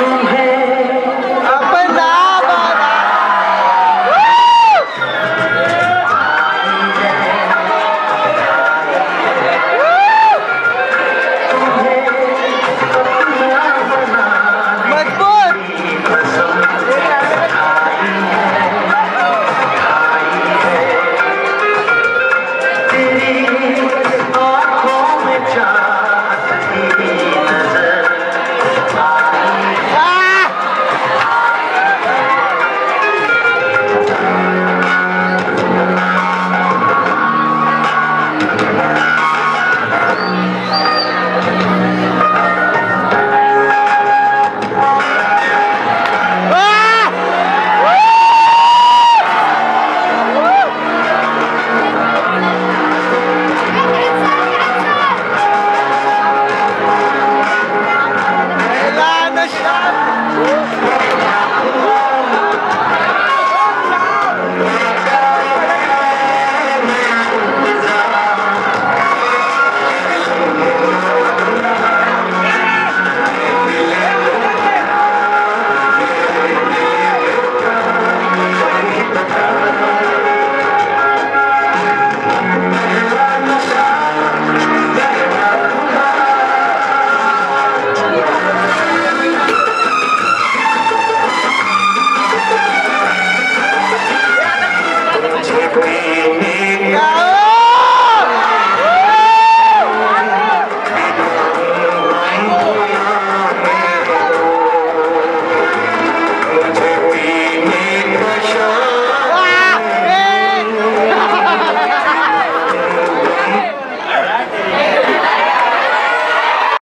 from hell.